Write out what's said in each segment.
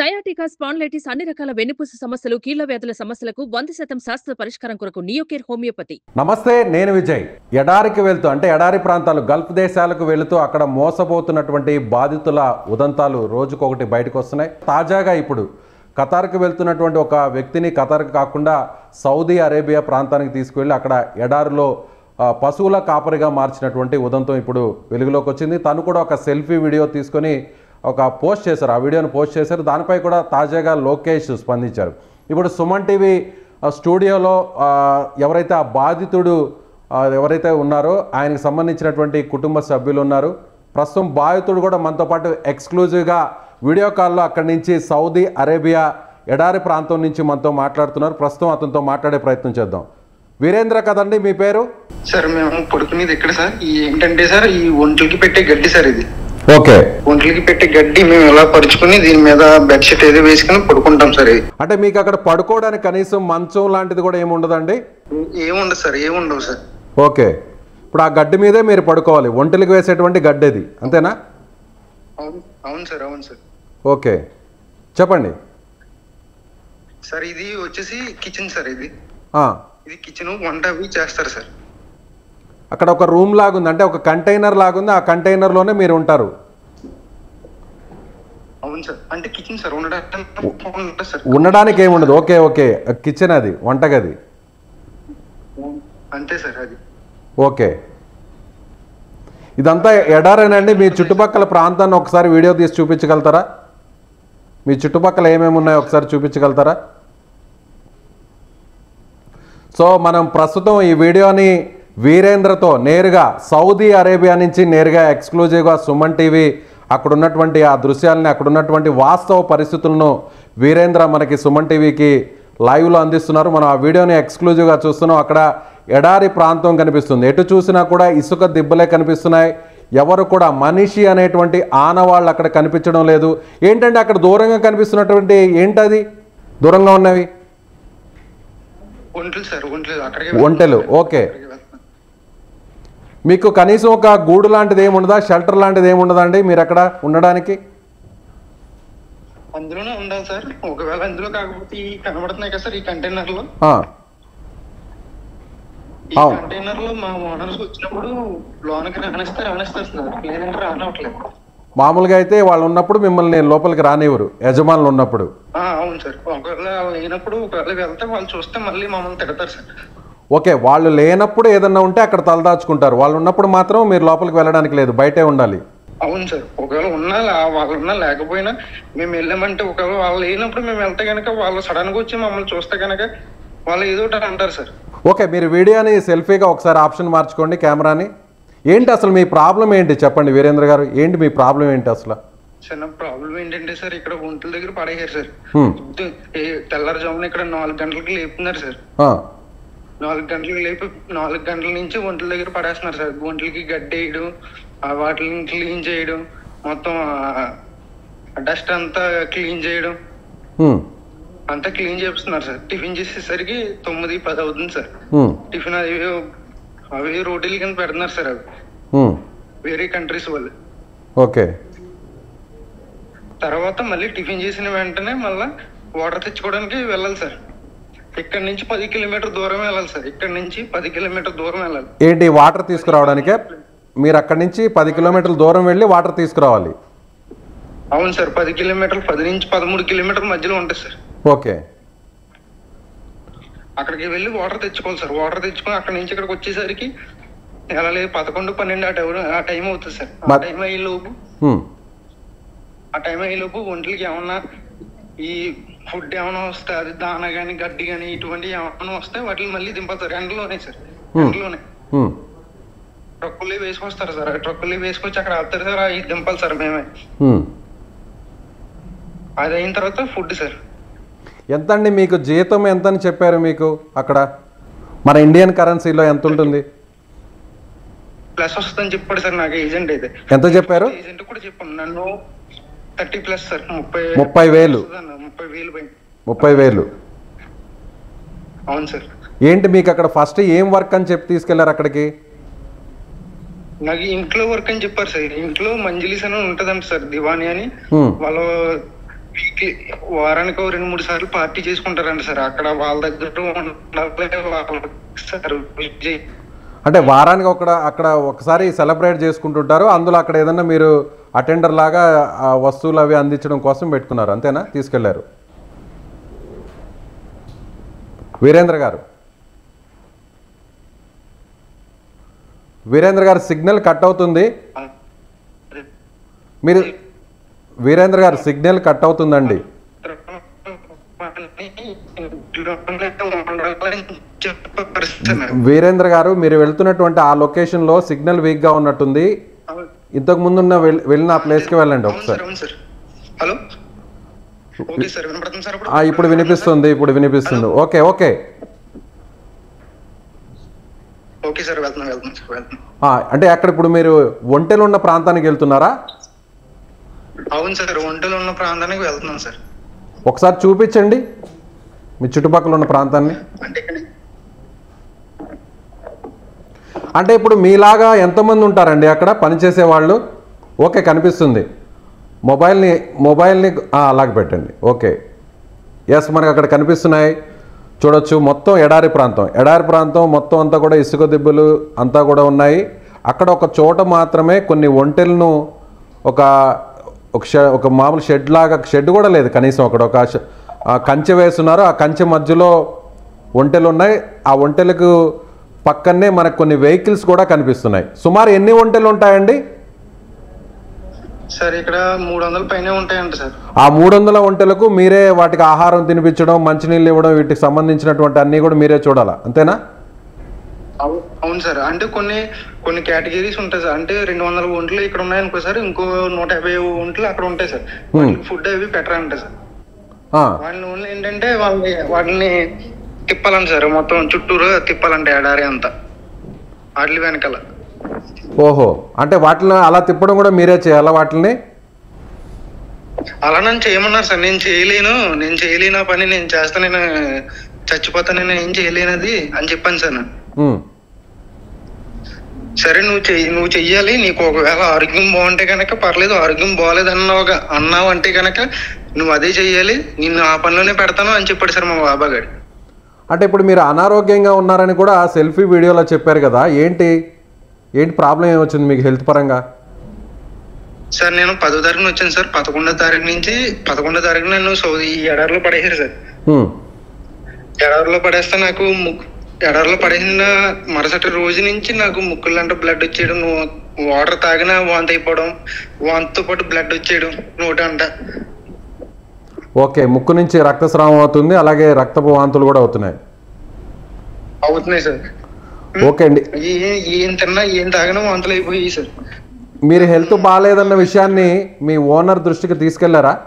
Sciatica spondylitis అన్ని రకాల వెన్నుపూస సమస్యలు కీళ్ళ వ్యాధుల సమస్యలకు వంద శాతం శాస్త్ర పరిష్కారం కొరకు నియోకేర్ హోమియోపతి. నమస్తే నేను విజయ్. ఎడారికి వెళ్తూ అంటే ఎడారి ప్రాంతాలు గల్ఫ్ దేశాలకు వెళుతూ అక్కడ మోసపోతున్నటువంటి బాధితుల ఉదంతాలు రోజుకొకటి బయటకు వస్తున్నాయి తాజాగా ఇప్పుడు ఖతార్కి వెళ్తున్నటువంటి ఒక వ్యక్తిని ఖతార్కి కాకుండా సౌదీ అరేబియా ప్రాంతానికి తీసుకువెళ్ళి అక్కడ ఎడారిలో పశువుల కాపరిగా మార్చినటువంటి ఉదంతం ఇప్పుడు వెలుగులోకి వచ్చింది తను కూడా ఒక సెల్ఫీ వీడియో తీసుకొని ఒక పోస్ట్ చేశారు ఆ వీడియోని పోస్ట్ చేశారు. దానిపై కూడా తాజాగా లోకేష్ స్పందించారు. ఇప్పుడు సుమన్ టీవీ స్టూడియోలో ఎవరైతే ఆ బాధితుడు ఎవరైతే ఉన్నారో ఆయనకు సంబంధించినటువంటి కుటుంబ సభ్యులు ఉన్నారు. ప్రస్తుతం బాధితుడు కూడా మనతో పాటు ఎక్స్క్లూజివ్గా వీడియో కాల్లో అక్కడి నుంచి సౌదీ అరేబియా ఎడారి ప్రాంతం నుంచి మనతో మాట్లాడుతున్నారు. ప్రస్తుతం అతనితో మాట్లాడే ప్రయత్నం చేద్దాం. వీరేంద్ర కదండి మీ పేరు? సార్ మేము పడుకునేది ఇక్కడ సార్? ఈ ఏంటంటే సార్ ఈ ఒంట్లకి పెట్టే గడ్డి సార్ ఇది. ఓకే. ఒంట్లకి పెట్టే గడ్డి మేము ఎలా పరుచుకుని దీని మీద బెడ్షీట్ ఏదో వేసుకుని పడుకుంటాం సార్. అంటే మీకు అక్కడ పడుకోవడానికి కనీసం మంచం లాంటిది కూడా ఏమి ఉండదండి? ఏముండదు సార్ ఏముండవు సార్. ఓకే. ఇప్పుడు ఆ గడ్డి మీదే మీరు పడుకోవాలి ఒంటెలకు వేసేటువంటి గడ్డి అది అంతేనా? అవును సార్ అవును సార్. ఓకే. చెప్పండి. సార్ ఇది వచ్చేసి కిచెన్ సార్ ఇది. ఇది కిచెన్ వంట అవి చేస్తారు సార్. అక్కడ ఒక రూమ్ లాగుంది. అంటే ఒక కంటైనర్ లాగుంది. ఆ కంటైనర్లోనే మీరు ఉంటారు. ఉండడానికి ఉండడానికి ఏముండదు ఓకే ఓకే. కిచెన్ అది వంటగది. అంతే సార్ అది. ఓకే. ఇదంతా ఎడారేనండి. మీ చుట్టుపక్కల ప్రాంతాన్ని ఒకసారి వీడియో తీసి చూపించగలుగుతారా? మీ చుట్టుపక్కల ఏమేమి ఉన్నాయో ఒకసారి చూపించగలుగుతారా? సో మనం ప్రస్తుతం ఈ వీడియోని వీరేంద్రతో నేరుగా సౌదీ అరేబియా నుంచి నేరుగా ఎక్స్క్లూజివ్గా సుమన్ టీవీ అక్కడ ఉన్నటువంటి ఆ దృశ్యాలని అక్కడ ఉన్నటువంటి వాస్తవ పరిస్థితులను వీరేంద్ర మనకి సుమన్ టీవీకి లైవ్లో అందిస్తున్నారు. మనం ఆ వీడియోని ఎక్స్క్లూజివ్గా చూస్తున్నాం. అక్కడ ఎడారి ప్రాంతం కనిపిస్తుంది. ఎటు చూసినా కూడా ఇసుక దిబ్బలే కనిపిస్తున్నాయి. ఎవరు కూడా మనిషి అనేటువంటి ఆనవాళ్ళు అక్కడ కనిపించడం లేదు. ఏంటంటే అక్కడ దూరంగా కనిపిస్తున్నటువంటి ఏంటది? దూరంగా ఉన్నవి? ఒంటెలు, ఓకే. మీకు కనీసం ఒక గూడు లాంటిది ఏమి ఉండదా? షెల్టర్ లాంటిది ఏమి ఉండదండి మీరు అక్కడ ఉండడానికి? అందులోనే ఉండాలి సార్. ఒకవేళ అందులో కాకపోతే ఈ కనబడుతున్నాయి కదా సార్ ఈ కంటైనర్లో ఆ, ఈ. కంటైనర్లో మా ఓనర్స్ వచ్చినప్పుడు లోనకి రానిస్తే రానిస్తారు సార్. లేదంటే రానవట్లేదు. మామూలుగా అయితే వాళ్ళు ఉన్నప్పుడు మిమ్మల్ని లోపలికి రానివ్వరు. యజమానులు ఉన్నప్పుడు. ఆ, అవును సార్. ఒకవేళ లేనప్పుడు ఒకవేళ వెళ్తే వాళ్ళు చూస్తే మళ్ళీ మమ్మల్ని తిడతారు సార్. ఓకే వాళ్ళు లేనప్పుడు ఏదన్నా ఉంటే అక్కడ తలదాచుకుంటారు. వాళ్ళు ఉన్నప్పుడు మాత్రం మీరు లోపలికి వెళ్ళడానికి లేదు బయటే ఉండాలి. అవును సార్. ఒకవేళ ఉన్నా వాళ్ళు ఉన్నా లేకపోయినా మేము వెళ్ళామంటే ఒకవేళ వాళ్ళు లేనప్పుడు మేము వెళ్తే కనుక వాళ్ళు సడన్గా వచ్చి మమ్మల్ని చూస్తే కనుక వాళ్ళు ఏదో ఒకటి అంటారు సార్. ఓకే మీరు వీడియోని సెల్ఫీగా ఒకసారి ఆప్షన్ మార్చుకోండి కెమెరాని. ఏంటి అసలు మీ ప్రాబ్లం ఏంటి? చెప్పండి వీరేంద్ర గారు. ఏంటి మీ ప్రాబ్లం ఏంటి అసలు? చిన్న ప్రాబ్లం ఏంటంటే సార్ ఇక్కడ ఒంట్ల దగ్గర పడేయారు సార్. తెల్లారుజామున ఇక్కడ నాలుగు గంటలకి లేపుతున్నారు సార్. నాలుగు గంటలకు లేపి నాలుగు గంటల నుంచి ఒంట్ల దగ్గర పడేస్తున్నారు సార్. ఒంట్లకి గడ్డి వేయడం ఆ వాటిని క్లీన్ చేయడం మొత్తం డస్ట్ అంతా క్లీన్ చేయడం. అంతా క్లీన్ చేస్తున్నారు సార్. టిఫిన్ చేసేసరికి తొమ్మిది పది అవుతుంది సార్. టిఫిన్ అవి అవి రోటీలు కింద పెడుతున్నారు సార్ అవి. వేరే కంట్రీస్ వాళ్ళు. ఓకే. తర్వాత మళ్ళీ టిఫిన్ చేసిన వెంటనే మళ్ళీ వాటర్ తెచ్చుకోవడానికి వెళ్ళాలి సార్. ఇక్కడ నుంచి పది కిలోమీటర్ దూరం వెళ్ళాలి సార్. ఇక్కడ నుంచి పది కిలోమీటర్ దూరం వెళ్ళాలి. ఏంటి వాటర్ తీసుకురావడానికే? మీరు అక్కడి నుంచి పది కిలోమీటర్ల దూరం వెళ్ళి వాటర్ తీసుకురావాలి. అవును సార్ పది కిలోమీటర్లు పది నుంచి పదమూడు కిలోమీటర్ల మధ్యలో ఉంటుంది సార్. ఓకే. అక్కడికి వెళ్ళి వాటర్ తెచ్చుకోవాలి సార్. వాటర్ తెచ్చుకొని అక్కడ నుంచి ఇక్కడికి వచ్చేసరికి ఎలా లేదు పదకొండు పన్నెండు ఆ టైం ఆ టైం అవుతుంది సార్. ఆ టైం అయ్యే లోపు హ్మ్, ఆ టైం అయ్యే లోపు ఒంట్లకి ఏమన్నా ఈ ఫుడ్ ఏమైనా వస్తే అది దాన కానీ గడ్డి కానీ ఇటువంటివి ఏమైనా వస్తే వాటిని మళ్ళీ దింపుతారు ఎండలోనే సార్. ఎండలోనే. ట్రక్కులు వేసుకొస్తారు సార్. ట్రక్కులు వేసుకొచ్చి అక్కడ వెళ్తారు సార్. అవి దింపాలి సార్ మేమే. అది అయిన తర్వాత ఫుడ్ సార్. ఎంతండి మీకు జీతం ఎంత అని చెప్పారు మీకు అక్కడ? మన ఇండియన్ కరెన్సీలో ఎంత ఉంటుంది? ప్లస్ వస్తుందని చెప్పాడు సార్ నాకు ఏజెంట్ అయితే. ఎంత చెప్పారు? ఏజెంట్ కూడా చెప్పాను. నన్ను థర్టీ ప్లస్ సార్ ముప్పై ముప్పై వేలు. ముప్పై వేలు ముప్పై వేలు. అవును సార్. ఏంటి మీకు అక్కడ ఫస్ట్ ఏం వర్క్ అని చెప్పి తీసుకెళ్ళారు అక్కడికి? నాకు ఇంట్లో వర్క్ అని చెప్పారు సార్. ఇంట్లో మంజలీస్ అని ఉంటదంట సార్ దివాని అని. వాళ్ళు వీక్లీ వారానికి రెండు మూడు సార్లు పార్టీ చేసుకుంటారంట సార్. అక్కడ వాళ్ళ దగ్గర ఉండాలి వాళ్ళకి సార్ అంటే వారానికి ఒక అక్కడ ఒకసారి సెలబ్రేట్ చేసుకుంటుంటారు. అందులో అక్కడ ఏదన్నా మీరు అటెండర్ లాగా ఆ వస్తువులు అవి అందించడం కోసం పెట్టుకున్నారు. అంతేనా? తీసుకెళ్ళారు. వీరేంద్ర గారు. వీరేంద్ర గారు సిగ్నల్ కట్ అవుతుంది. మీరు వీరేంద్ర గారు సిగ్నల్ కట్ అవుతుందండి. వీరేంద్ర గారు మీరు వెళ్తున్నటువంటి ఆ లొకేషన్లో సిగ్నల్ వీక్గా ఉన్నట్టుంది. ఇంతకు వెళ్- వెళ్ళిన ఆ ప్లేస్కి వెళ్ళండి అవును సార్. ఒకసారి హలో ఇప్పుడు? వినిపిస్తుంది ఇప్పుడు వినిపిస్తుంది. Okay okay. అంటే అక్కడ ఇప్పుడు మీరు ఒంటెలు ఉన్న ప్రాంతానికి వెళ్తున్నారా? అవును సార్ ఒంటలు ఉన్న ప్రాంతానికి వెళ్తున్నాం సార్. ఒకసారి చూపించండి. మీ చుట్టుపక్కల ఉన్న ప్రాంతాన్ని? అంటే ఇప్పుడు మీలాగా ఎంతమంది ఉంటారండి అక్కడ పనిచేసే వాళ్ళు? ఓకే కనిపిస్తుంది. మొబైల్ని మొబైల్ని అలాగే పెట్టండి. ఓకే. ఎస్ మనకు అక్కడ కనిపిస్తున్నాయి. చూడొచ్చు మొత్తం ఎడారి ప్రాంతం. ఎడారి ప్రాంతం మొత్తం అంతా కూడా ఇసుక దిబ్బలు అంతా కూడా ఉన్నాయి. అక్కడ ఒక చోట మాత్రమే కొన్ని ఒంటెలను ఒక ఒక షె ఒక మామూలు షెడ్ లాగా షెడ్ కూడా లేదు కనీసం అక్కడ. ఒక కంచె వేస్తున్నారు. ఆ కంచె మధ్యలో ఒంటెలు ఉన్నాయి ఆ ఒంటెలకు పక్కనే మనకు కొన్ని వెహికల్స్ కూడా కనిపిస్తున్నాయి. సుమారు ఎన్ని ఒంటెలు ఉంటాయండి? సార్ ఇక్కడ మూడు వందల పైనే ఉంటాయంట సార్. ఆ మూడు వందల ఒంటెలకు మీరే వాటికి ఆహారం తినిపించడం మంచినీళ్ళు ఇవ్వడం వీటికి సంబంధించినటువంటి అన్నీ కూడా మీరే చూడాలా? అంతేనా? అవు- అవును సార్. అంటే కొన్ని కొన్ని కేటగిరీస్ ఉంటాయి సార్. అంటే రెండు వందల ఒంట్లు ఇక్కడ ఉన్నాయనుకో సార్ ఇంకో నూట యాభై ఒంట్లు అక్కడ ఉంటాయి సార్. ఫుడ్ అవి పెట్టరంట సార్. ఆ, వాళ్ళని ఓన్లీ ఏంటంటే వాళ్ళని వాటిని తిప్పాలంట సార్. మొత్తం చుట్టూరు తిప్పాలంట ఎడారి అంతా. వాటి వెనకాల. ఓహో. అంటే వాటిని అలా తిప్పడం కూడా మీరే చేయాలా వాటిని అలా నన్ను చేయమన్నారు సార్. నేను చేయలేను. నేను చేయలేను పని నేను చేస్తా నేను చచ్చిపోతా నేను ఏం చేయలేనది అని చెప్పాను సార్ సరే నువ్వు చెయ్యి నువ్వు చెయ్యాలి. నీకు ఒకవేళ ఆరోగ్యం బాగుంటే కనుక పర్లేదు ఆరోగ్యం బాగాలేదు అన్నావు అన్నావు అంటే కనుక నువ్వు అదే చెయ్యాలి. నిన్ను ఆ పనిలోనే పెడతాను అని చెప్పాడు సార్ మా బాబా గారు. అంటే ఇప్పుడు మీరు అనారోగ్యంగా ఉన్నారని కూడా సెల్ఫీ వీడియోలో చెప్పారు కదా ఏంటి? ఏంటి ప్రాబ్లం ఏమొచ్చింది మీకు హెల్త్ పరంగా? సార్ నేను పదో తారీఖున వచ్చాను సార్. పదకొండో తారీఖు నుంచి పదకొండో తారీఖు నన్ను సౌదీ ఈ ఎడారిలో పడేసారు సార్. ఎడారిలో పడేస్తే నాకు ఎడారిలో పడేసిన మరుసటి రోజు నుంచి నాకు ముక్కులంటే బ్లడ్ వచ్చేయడం వాటర్ తాగినా వాంతి అయిపోవడం వాంతితో పాటు బ్లడ్ వచ్చేయడం నోటి అంట ఓకే ముక్కు నుంచి రక్తస్రావం అవుతుంది అలాగే రక్తపు వాంతులు కూడా అవుతున్నాయి. అవుతున్నాయి సార్. ఓకే అండి. ఏ- ఏం తిన్నా ఏం తాగినా వాంతులు అయిపోయాయి సార్. మీరు హెల్త్ బాగాలేదన్న విషయాన్ని మీ ఓనర్ దృష్టికి తీసుకెళ్ళారా?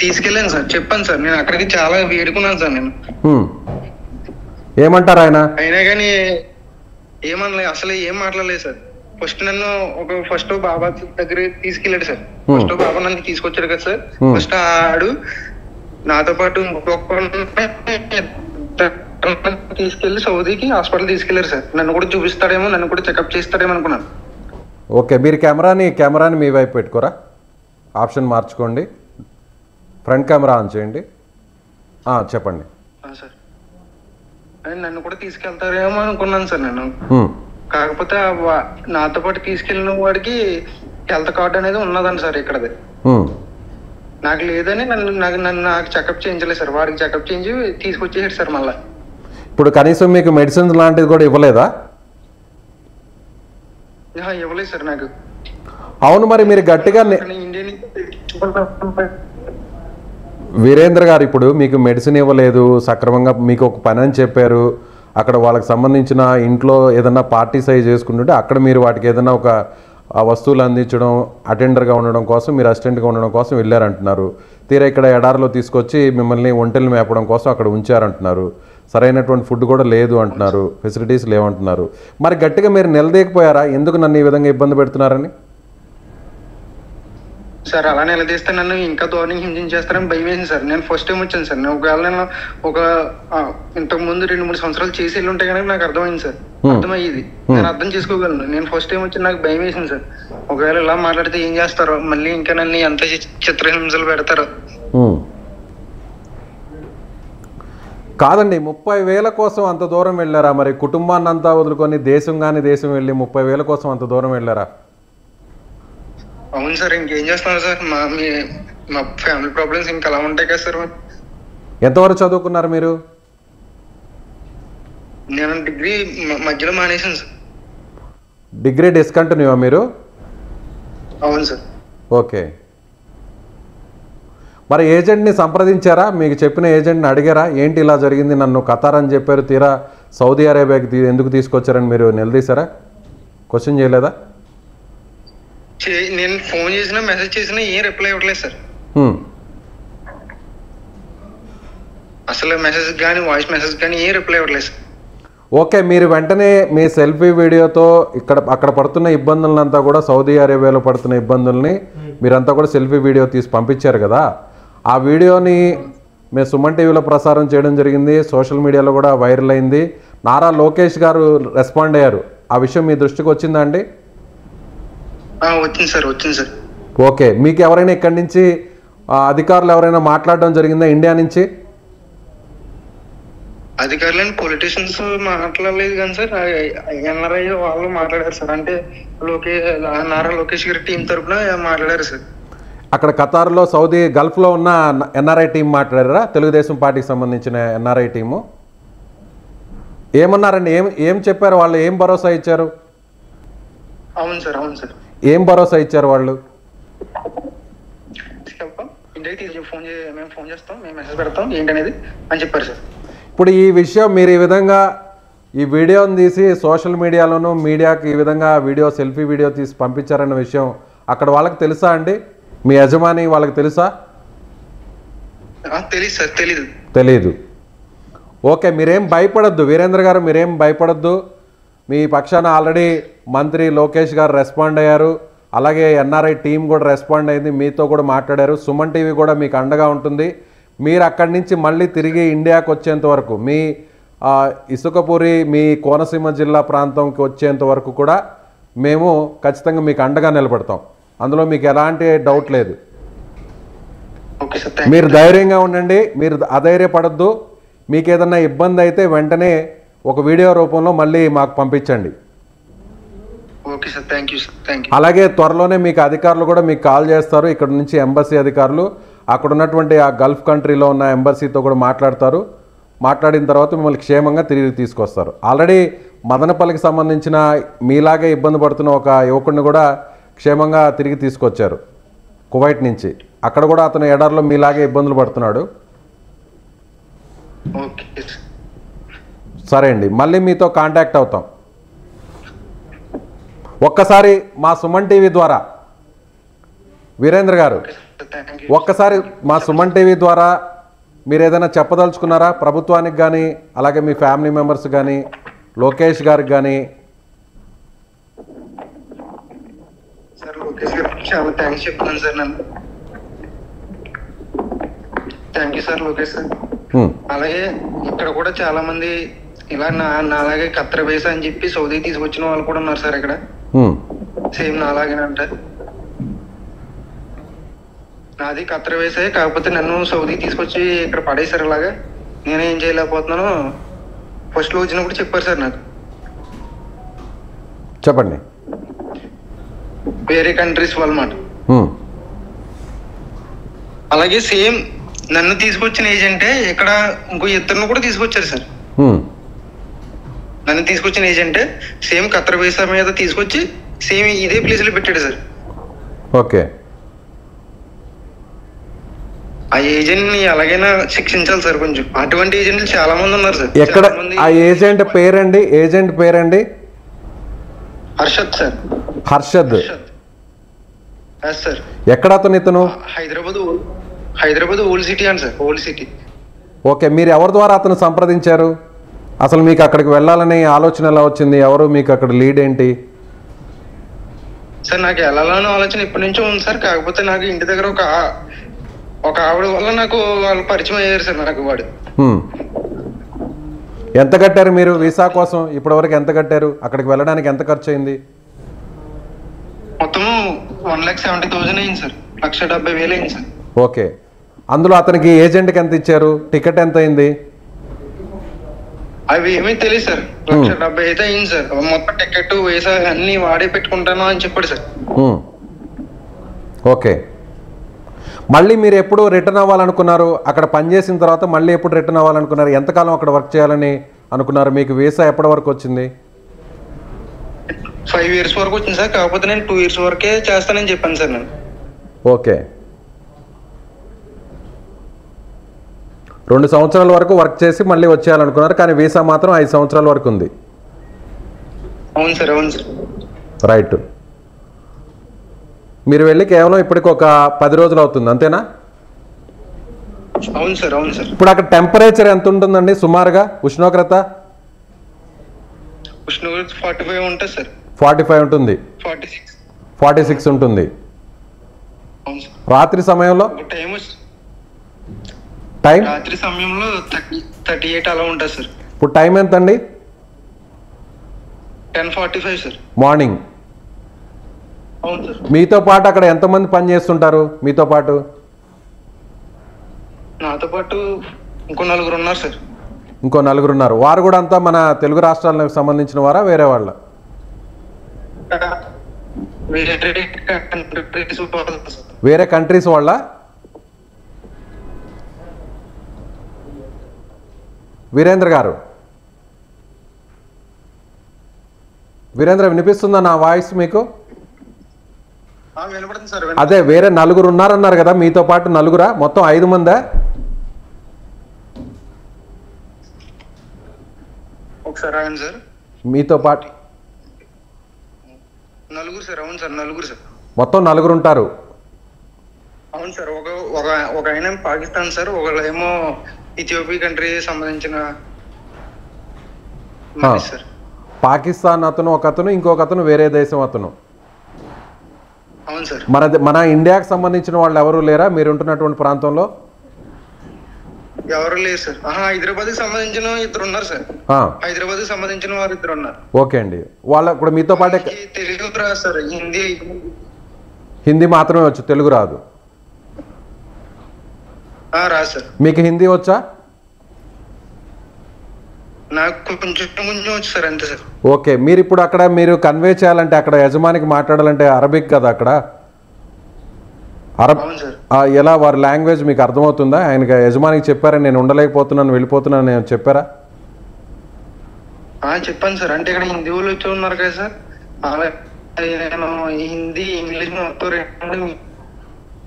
తీసుకెళ్ళాను సార్. చెప్పాను సార్. నేను అక్కడికి చాలా వేడుకున్నాను సార్ నేను. ఏమంటారు ఆయన? అయినా కానీ ఏమనలే అసలు ఏం మాట్లాడలేదు సార్. ఫస్ట్ నన్ను ఒక ఫస్ట్ బాబా దగ్గర తీసుకెళ్ళాడు సార్. ఫస్ట్ బాబా నన్ను తీసుకొచ్చాడు కదా సార్. ఫస్ట్ ఆడు నాతో పాటు తీసుకెళ్ళి సౌదీకి హాస్పిటల్ తీసుకెళ్ళారు సార్. నన్ను కూడా చూపిస్తాడేమో నన్ను కూడా చెకప్ చేస్తాడేమో అనుకున్నాను. ఓకే మీరు కెమెరాని కెమెరాని మీ వైపు పెట్టుకోరా? ఆప్షన్ మార్చుకోండి. ఫ్రంట్ కెమెరా ఆన్ చేయండి. చెప్పండి. సార్. అని నన్ను కూడా తీసుకెళ్తారేమో అనుకున్నాను సార్ నేను. కాకపోతే నాతో పాటు తీసుకెళ్ళిన వాడికి హెల్త్ కార్డ్ అనేది ఉన్నదండి సార్ ఇక్కడది. నాకు లేదని నన్ను నాకు నన్ను నాకు చెకప్ చేయించలేదు సార్. వాడికి చెకప్ చేయించి తీసుకొచ్చేసాడు సార్ మళ్ళీ. ఇప్పుడు కనీసం మీకు మెడిసిన్స్ లాంటిది కూడా ఇవ్వలేదా? ఇవ్వలేదు సార్ నాకు. అవును మరి మీరు గట్టిగా ఇండియన్ వీరేంద్ర గారు ఇప్పుడు మీకు మెడిసిన్ ఇవ్వలేదు సక్రమంగా మీకు ఒక పని అని చెప్పారు. అక్కడ వాళ్ళకి సంబంధించిన ఇంట్లో ఏదన్నా పార్టీ సైజ్ చేసుకుంటుంటే అక్కడ మీరు వాటికి ఏదన్నా ఒక వస్తువులు అందించడం అటెండర్గా ఉండడం కోసం మీరు అసిస్టెంట్గా ఉండడం కోసం వెళ్ళారంటున్నారు. తీరా ఇక్కడ ఎడారిలో తీసుకొచ్చి మిమ్మల్ని ఒంటెలు మేపడం కోసం అక్కడ ఉంచారంటున్నారు. సరైనటువంటి ఫుడ్ కూడా లేదు అంటున్నారు. ఫెసిలిటీస్ లేవంటున్నారు. మరి గట్టిగా మీరు నిలదీయకపోయారా? ఎందుకు నన్ను ఈ విధంగా ఇబ్బంది పెడుతున్నారని? సార్ అలా నిలదీస్తే నన్ను ఇంకా దారుణంగా హింసించేస్తారని భయం వేసింది సార్. నేను ఫస్ట్ టైం వచ్చాను సార్. నేను ఒకవేళ నేను ఒక ఇంతకు ముందు రెండు మూడు సంవత్సరాలు చేసి వెళ్ళి ఉంటే కనుక నాకు అర్థమైంది సార్. అర్థమయ్యేది. నేను అర్థం చేసుకోగలను. నేను ఫస్ట్ టైం వచ్చి నాకు భయం వేసింది సార్. ఒకవేళ ఇలా మాట్లాడితే ఏం చేస్తారో మళ్ళీ ఇంకా నన్ను ఎంత చిత్రహింసలు పెడతారో. కాదండి ముప్పై వేల కోసం అంత దూరం వెళ్ళారా? మరి కుటుంబాన్ని అంతా వదులుకొని దేశం కానీ దేశం వెళ్ళి ముప్పై వేల కోసం అంత దూరం వెళ్ళారా? అవును సార్ ఇంకేం చేస్తున్నారు సార్? మా మీ మా ఫ్యామిలీ ప్రాబ్లమ్స్ ఇంకా అలా ఉంటాయి కదా సార్ ఎంతవరకు చదువుకున్నారు మీరు? నేను డిగ్రీ మధ్యలో మానేశాను సార్. డిగ్రీ డిస్కంటిన్యూ మీరు? అవును సార్. ఓకే. మరి ఏజెంట్ని సంప్రదించారా? మీకు చెప్పిన ఏజెంట్ని అడిగారా? ఏంటి ఇలా జరిగింది? నన్ను ఖతార్ అని చెప్పారు తీరా సౌదీ అరేబియాకి ఎందుకు తీసుకొచ్చారని మీరు నిలదీశారా? క్వశ్చన్ చేయలేదా? నేను ఫోన్ చేసినా మెసేజ్ చేసినా ఏం రిప్లై ఇవ్వట్లేదు సార్. అసలు మెసేజ్ కానీ వాయిస్ మెసేజ్ కానీ ఏం రిప్లై ఇవ్వట్లేదు సార్. ఓకే మీరు వెంటనే మీ సెల్ఫీ వీడియోతో ఇక్కడ అక్కడ పడుతున్న ఇబ్బందులంతా కూడా సౌదీ అరేబియాలో పడుతున్న ఇబ్బందుల్ని మీరంతా కూడా సెల్ఫీ వీడియో తీసి పంపించారు కదా. ఆ వీడియోని మేము సుమన్ టీవీలో ప్రసారం చేయడం జరిగింది సోషల్ మీడియాలో కూడా వైరల్ అయింది. నారా లోకేష్ గారు రెస్పాండ్ అయ్యారు. ఆ విషయం మీ దృష్టికి వచ్చిందా అండి? వచ్చింది సార్ వచ్చింది సార్. ఓకే మీకు ఎవరైనా ఇక్కడి నుంచి అధికారులు ఎవరైనా మాట్లాడడం జరిగిందా ఇండియా నుంచి? అధికారులని పొలిటీషియన్స్ మాట్లాడలేదు కానీ సార్ ఎన్ఆర్ఐ వాళ్ళు మాట్లాడారు సార్. అంటే లోకే నారా లోకేష్ గారి టీం తరపున మాట్లాడారు సార్. అక్కడ ఖతార్లో సౌదీ గల్ఫ్లో ఉన్న ఎన్ఆర్ఐ టీం మాట్లాడారా? తెలుగుదేశం పార్టీకి సంబంధించిన ఎన్ఆర్ఐ టీము? ఏమన్నారండి? ఏం ఏం చెప్పారు? వాళ్ళు ఏం భరోసా ఇచ్చారు? అవును సార్ అవును సార్. ఏం భరోసా ఇచ్చారు వాళ్ళు? చెప్పాం ఇంటికి తీసి ఫోన్ చే మేము ఫోన్ చేస్తాం మేము మెసేజ్ పెడతాం ఏంటనేది అని చెప్పారు సార్. ఇప్పుడు ఈ విషయం మీరు ఈ విధంగా ఈ వీడియోని తీసి సోషల్ మీడియాలోను మీడియాకి ఈ విధంగా వీడియో సెల్ఫీ వీడియో తీసి పంపించారన్న విషయం అక్కడ వాళ్ళకి తెలుసా అండి? మీ యజమాని వాళ్ళకి తెలుసా? ఆ, తెలీదు సార్ తెలీదు. తెలీదు. ఓకే మీరేం భయపడద్దు. వీరేంద్ర గారు మీరేం భయపడద్దు. మీ పక్షాన ఆల్రెడీ మంత్రి లోకేష్ గారు రెస్పాండ్ అయ్యారు. అలాగే ఎన్ఆర్ఐ టీం కూడా రెస్పాండ్ అయింది. మీతో కూడా మాట్లాడారు. సుమన్ టీవీ కూడా మీకు అండగా ఉంటుంది. మీరు అక్కడి నుంచి మళ్ళీ తిరిగి ఇండియాకి వచ్చేంత వరకు మీ ఇసుకపూరి మీ కోనసీమ జిల్లా ప్రాంతంకి వచ్చేంత వరకు కూడా మేము ఖచ్చితంగా మీకు అండగా నిలబడతాం. అందులో మీకు ఎలాంటి డౌట్ లేదు. మీరు ధైర్యంగా ఉండండి. మీరు అధైర్యపడద్దు. మీకు ఏదన్నా ఇబ్బంది అయితే వెంటనే ఒక వీడియో రూపంలో మళ్ళీ మాకు పంపించండి. అలాగే త్వరలోనే మీకు అధికారులు కూడా మీకు కాల్ చేస్తారు. ఇక్కడ నుంచి ఎంబసీ అధికారులు అక్కడ ఉన్నటువంటి ఆ గల్ఫ్ కంట్రీలో ఉన్న ఎంబసీతో కూడా మాట్లాడతారు. మాట్లాడిన తర్వాత మిమ్మల్ని క్షేమంగా తిరిగి తీసుకొస్తారు. ఆల్రెడీ మదనపల్లికి సంబంధించిన మీలాగే ఇబ్బంది పడుతున్న ఒక యువకుడిని కూడా క్షేమంగా తిరిగి తీసుకొచ్చారు. కువైట్ నుంచి. అక్కడ కూడా అతను ఎడార్లో మీలాగే ఇబ్బందులు పడుతున్నాడు. ఓకే సార్ అండి మళ్ళీ మీతో కాంటాక్ట్ అవుతాం. ఒక్కసారి మా సుమన్ టీవీ ద్వారా వీరేంద్ర గారు ఒక్కసారి మా సుమన్ టీవీ ద్వారా మీరు ఏదైనా చెప్పదలుచుకున్నారా? ప్రభుత్వానికి కానీ అలాగే మీ ఫ్యామిలీ మెంబర్స్ కానీ లోకేష్ గారికి కానీ చాలా థ్యాంక్స్ చెప్తున్నాను సార్ నన్ను. Thank you sir Lokesh sir. హ్మ్, అలాగే ఇక్కడ కూడా చాలా మంది ఇలా నా నాలాగే కత్తెర వేసా అని చెప్పి సౌదీ తీసుకొచ్చిన వాళ్ళు కూడా ఉన్నారు సార్ ఇక్కడ. సేమ్ నాలాగేనంట నాది కత్తెర వేసే కాకపోతే నన్ను సౌదీ తీసుకొచ్చి ఇక్కడ పడేశారు ఇలాగా. నేనేం చేయలేకపోతున్నాను ఫస్ట్లో వచ్చినప్పుడు చెప్పారు సార్ నాకు. చెప్పండి. వేరే కంట్రీస్ వాళ్ళమాట. అలాగే సేమ్ నన్ను తీసుకొచ్చిన ఏజెంటే ఇక్కడ ఇంకో ఇద్దరిని కూడా తీసుకొచ్చారు సార్. నన్ను తీసుకొచ్చిన ఏజెంటే సేమ్ కత్తెర వేసా మీద తీసుకొచ్చి సేమ్ ఇదే ప్లేస్లో పెట్టాడు సార్. ఓకే. ఆ ఏజెంట్ని ఎలాగైనా శిక్షించాలి సార్ కొంచెం. అటువంటి ఏజెంట్లు చాలా మంది ఉన్నారు సార్. ఎక్కడ? ఆ ఏజెంట్ పేరండి? ఏజెంట్ పేరండి? హర్షద్ సార్. హర్షద్. సార్ ఎక్కడ అతను ఇతను? హైదరాబాద్ హైదరాబాద్ ఓల్డ్ సిటీ అని సార్ ఓల్డ్ సిటీ. ఓకే మీరు ఎవరి ద్వారా అతను సంప్రదించారు? అసలు మీకు అక్కడికి వెళ్ళాలనే ఆలోచన ఎలా వచ్చింది? ఎవరు మీకు అక్కడ లీడ్ ఏంటి? సార్ నాకు వెళ్ళాలని ఆలోచన ఇప్పటి నుంచో ఉంది సార్. కాకపోతే నాకు ఇంటి దగ్గర ఒక ఒక ఆవిడ వల్ల నాకు వాళ్ళు పరిచయం అయ్యారు సార్ నాకు వాడు. ఎంత కట్టారు మీరు వీసా కోసం? ఇప్పటివరకు ఎంత కట్టారు? అక్కడికి వెళ్ళడానికి ఎంత ఖర్చు అయింది మొత్తం వన్ లాక్ సెవెంటీ థౌసండ్ అయింది సార్. లక్ష డెబ్బై వేలు అయింది సార్. ఓకే. అందులో అతనికి ఏజెంట్కి ఎంత ఇచ్చారు? టికెట్ ఎంత అయింది? అవి ఏమీ తెలియదు సార్. లక్ష డెబ్బై అయితే అయింది సార్. మొత్తం టికెట్ వీసా అన్ని వాడే పెట్టుకుంటాను అని చెప్పాడు సార్. ఓకే. మళ్ళీ మీరు ఎప్పుడు రిటర్న్ అవ్వాలనుకున్నారు? అక్కడ పనిచేసిన తర్వాత మళ్ళీ ఎప్పుడు రిటర్న్ అవ్వాలనుకున్నారు? ఎంతకాలం అక్కడ వర్క్ చేయాలని అనుకున్నారు? మీకు వీసా ఎప్పటి వరకు వచ్చింది? ఫైవ్ ఇయర్స్ వరకు వచ్చింది సార్. కాకపోతే నేను టూ ఇయర్స్ వరకే చేస్తానని చెప్పాను సార్ నేను. ఓకే. రెండు సంవత్సరాల వరకు వర్క్ చేసి మళ్ళీ వచ్చేయాలనుకున్నారు కానీ వీసా మాత్రం ఐదు సంవత్సరాల వరకు ఉంది. అవును సార్ అవును సార్. రైట్. మీరు వెళ్ళి కేవలం ఇప్పటికి ఒక పది రోజులు అవుతుంది అంతేనా? అవును సార్ అవును సార్. ఇప్పుడు అక్కడ టెంపరేచర్ ఎంత ఉంటుందండి సుమారుగా? ఉష్ణోగ్రత? ఉష్ణోగ్రత ఫార్టీ ఫైవ్ ఉంటుంది సార్. ఫార్టీ ఫైవ్ ఉంటుంది. Forty six. ఫార్టీ సిక్స్ ఉంటుంది. రాత్రి సమయంలో? టైం టైం రాత్రి సమయంలో థర్టీ ఎయిట్ అలా ఉంటుంది సార్. ఇప్పుడు టైం ఎంత అండి ten forty five sir. Morning మీతో పాటు అక్కడ ఎంతమంది పని చేస్తుంటారు? మీతో పాటు? నాతో పాటు ఇంకో నలుగురు ఉన్నారు సార్. ఇంకో నలుగురు ఉన్నారు. వారు కూడా అంతా మన తెలుగు రాష్ట్రాలకు సంబంధించిన వారా వేరే వాళ్ళ. వేరే కంట్రీస్ వాళ్ళ? వీరేంద్ర గారు. వీరేంద్ర వినిపిస్తుందా నా వాయిస్ మీకు? అదే వేరే నలుగురు ఉన్నారన్నారు కదా మీతో పాటు నలుగురా? మొత్తం ఐదు మందా? మీతో పాటు. నలుగురు సార్ అవును సార్ నలుగురు సార్. మొత్తం నలుగురు ఉంటారు. అవును సార్ ఒక ఒక ఒక ఆయన పాకిస్తాన్ సార్ ఒకళ్ళేమో ఇథియోపియా కంట్రీ సంబంధించిన సార్ పాకిస్తాన్ అతను ఒక అతను ఇంకొక అతను వేరే దేశం అతను. అవును సార్ మన మన ఇండియాకి సంబంధించిన వాళ్ళు ఎవరు లేరా? మీరు ఉంటున్నటువంటి ప్రాంతంలో? ఎవరు లేరు సార్ హైదరాబాద్ సంబంధించిన ఇద్దరు ఉన్నారు సార్ హైదరాబాద్ సంబంధించిన వారు ఇద్దరు ఉన్నారు. ఓకే అండి. వాళ్ళ ఇప్పుడు మీతో పాటే తెలుగు రాదు సార్ హిందీ హిందీ మాత్రమే వచ్చు తెలుగు రాదు. మీకు హిందీ వచ్చా? నాకు కొంచెం కొంచెం వచ్చు సార్ అంతే సార్. ఓకే మీరు ఇప్పుడు అక్కడ మీరు కన్వే చేయాలంటే అక్కడ యజమానికి మాట్లాడాలంటే అరబిక్ కదా అక్కడ? అరబ్ ఎలా వారి లాంగ్వేజ్ మీకు అర్థమవుతుందా? ఆయనకి యజమానికి చెప్పారా నేను ఉండలేకపోతున్నాను వెళ్ళిపోతున్నాను నేను చెప్పారా? చెప్పాను సార్. అంటే ఇక్కడ హిందీ వాళ్ళు వచ్చి ఉన్నారు కదా సార్. హిందీ ఇంగ్లీష్ మొత్తం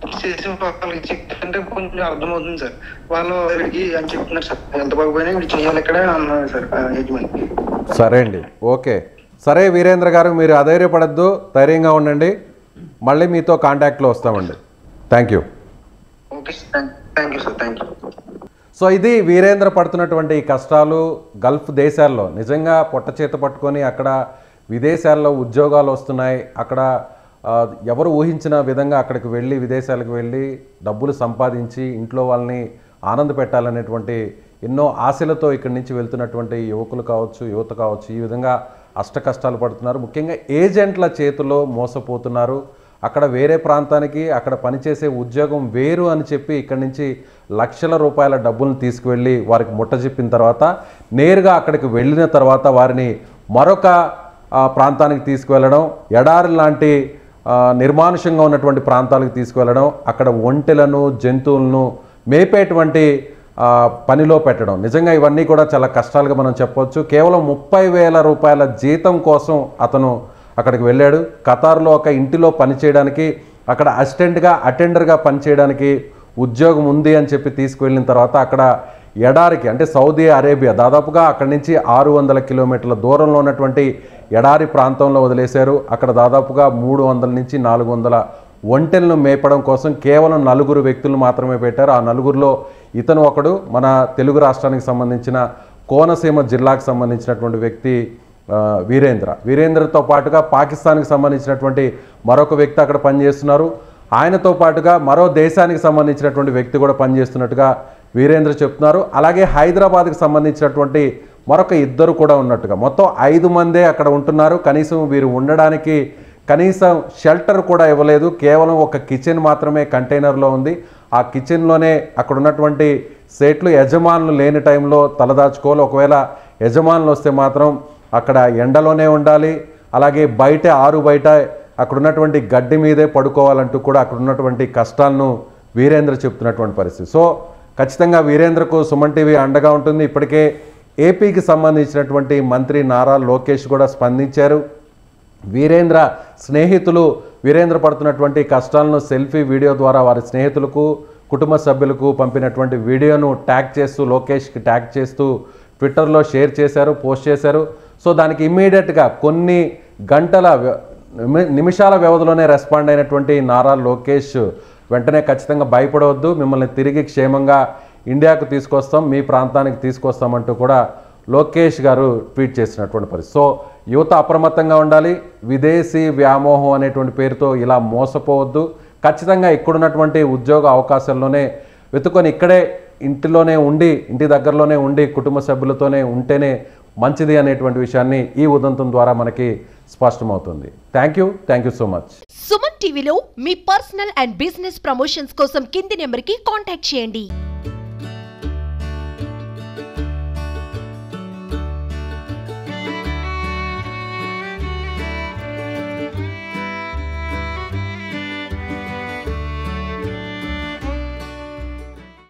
చేసి వాళ్ళకి చెప్తుంటే కొంచెం అర్థమవుతుంది సార్. వాళ్ళు వీడికి అని చెప్తున్నారు సార్. ఎంత బాగుపోయినా వీడు చేయాలి ఇక్కడ అన్నారు సార్ యజమాని. సరే అండి. ఓకే. సరే వీరేంద్ర గారు మీరు అధైర్యపడద్దు. ధైర్యంగా ఉండండి. మళ్ళీ మీతో కాంటాక్ట్లో వస్తామండి. Thank you. Okay sir. Thank you sir. Thank you. So ఇది వీరేంద్ర పడుతున్నటువంటి ఈ కష్టాలు గల్ఫ్ దేశాల్లో. నిజంగా పొట్ట చేత పట్టుకొని అక్కడ విదేశాల్లో ఉద్యోగాలు వస్తున్నాయి. అక్కడ ఎవరు ఊహించిన విధంగా అక్కడికి వెళ్ళి విదేశాలకు వెళ్ళి డబ్బులు సంపాదించి ఇంట్లో వాళ్ళని ఆనంద పెట్టాలనేటువంటి ఎన్నో ఆశలతో ఇక్కడి నుంచి వెళ్తున్నటువంటి యువకులు కావచ్చు యువత కావచ్చు ఈ విధంగా అష్ట కష్టాలు పడుతున్నారు. ముఖ్యంగా ఏజెంట్ల చేతిలో మోసపోతున్నారు. అక్కడ వేరే ప్రాంతానికి అక్కడ పనిచేసే ఉద్యోగం వేరు అని చెప్పి ఇక్కడి నుంచి లక్షల రూపాయల డబ్బులను తీసుకువెళ్ళి వారికి ముట్టజెప్పిన తర్వాత నేరుగా అక్కడికి వెళ్ళిన తర్వాత వారిని మరొక ప్రాంతానికి తీసుకువెళ్ళడం ఎడారి లాంటి నిర్మానుషంగా ఉన్నటువంటి ప్రాంతాలకు తీసుకువెళ్ళడం అక్కడ ఒంటెలను జంతువులను మేపేటువంటి పనిలో పెట్టడం. నిజంగా ఇవన్నీ కూడా చాలా కష్టాలుగా మనం చెప్పవచ్చు. కేవలం ముప్పై వేల రూపాయల జీతం కోసం అతను అక్కడికి వెళ్ళాడు. ఖతార్లో ఒక ఇంటిలో పనిచేయడానికి అక్కడ అసిస్టెంట్గా అటెండర్గా పనిచేయడానికి ఉద్యోగం ఉంది అని చెప్పి తీసుకువెళ్ళిన తర్వాత అక్కడ ఎడారికి అంటే సౌదీ అరేబియా దాదాపుగా అక్కడి నుంచి ఆరు వందల కిలోమీటర్ల దూరంలో ఉన్నటువంటి ఎడారి ప్రాంతంలో వదిలేశారు. అక్కడ దాదాపుగా మూడు వందల నుంచి నాలుగు వందల ఒంటెలను మేపడం కోసం కేవలం నలుగురు వ్యక్తులు మాత్రమే పెట్టారు. ఆ నలుగురిలో ఇతను ఒకడు మన తెలుగు రాష్ట్రానికి సంబంధించిన కోనసీమ జిల్లాకు సంబంధించినటువంటి వ్యక్తి వీరేంద్ర. వీరేంద్రతో పాటుగా పాకిస్తాన్కి సంబంధించినటువంటి మరొక వ్యక్తి అక్కడ పనిచేస్తున్నారు. ఆయనతో పాటుగా మరో దేశానికి సంబంధించినటువంటి వ్యక్తి కూడా పనిచేస్తున్నట్టుగా వీరేంద్ర చెప్తున్నారు. అలాగే హైదరాబాద్కి సంబంధించినటువంటి మరొక ఇద్దరు కూడా ఉన్నట్టుగా. మొత్తం ఐదు మందే అక్కడ ఉంటున్నారు. కనీసం వీరు ఉండడానికి కనీసం షెల్టర్ కూడా ఇవ్వలేదు. కేవలం ఒక కిచెన్ మాత్రమే కంటైనర్లో ఉంది. ఆ కిచెన్లోనే అక్కడ ఉన్నటువంటి సేట్లు యజమానులు లేని టైంలో తలదాచుకోవాలి. ఒకవేళ యజమానులు వస్తే మాత్రం అక్కడ ఎండలోనే ఉండాలి. అలాగే బయట ఆరు బయట అక్కడ ఉన్నటువంటి గడ్డి మీదే పడుకోవాలంటూ కూడా అక్కడ ఉన్నటువంటి కష్టాలను వీరేంద్ర చెప్తున్నటువంటి పరిస్థితి. సో ఖచ్చితంగా వీరేంద్రకు సుమన్ టీవీ అండగా ఉంటుంది. ఇప్పటికే ఏపీకి సంబంధించినటువంటి మంత్రి నారా లోకేష్ కూడా స్పందించారు. వీరేంద్ర స్నేహితులు వీరేంద్ర పడుతున్నటువంటి కష్టాలను సెల్ఫీ వీడియో ద్వారా వారి స్నేహితులకు కుటుంబ సభ్యులకు పంపినటువంటి వీడియోను ట్యాగ్ చేస్తూ లోకేష్కి ట్యాగ్ చేస్తూ ట్విట్టర్లో షేర్ చేశారు పోస్ట్ చేశారు. సో దానికి ఇమ్మీడియట్గా కొన్ని గంటల నిమిషాల వ్యవధిలోనే రెస్పాండ్ అయినటువంటి నారా లోకేష్ వెంటనే ఖచ్చితంగా భయపడవద్దు. మిమ్మల్ని తిరిగి క్షేమంగా ఇండియాకు తీసుకొస్తాం మీ ప్రాంతానికి తీసుకొస్తామంటూ కూడా లోకేష్ గారు ట్వీట్ చేసినటువంటి పరిస్థితి. సో యువత అప్రమత్తంగా ఉండాలి. విదేశీ వ్యామోహం అనేటువంటి పేరుతో ఇలా మోసపోవద్దు. ఖచ్చితంగా ఇక్కడున్నటువంటి ఉద్యోగ అవకాశాల్లోనే వెతుకొని ఇక్కడే ఇంటిలోనే ఉండి ఇంటి దగ్గరలోనే ఉండి కుటుంబ సభ్యులతోనే ఉంటేనే మంచిది అనేటువంటి విషయాన్ని ఈ ఉదంతం ద్వారా మనకి స్పష్టమవుతుంది. Thank you thank you so much Suman టీవీలో మీ పర్సనల్ అండ్ బిజినెస్ ప్రమోషన్స్ కోసం కింది నెంబర్కి కాంటాక్ట్ చేయండి.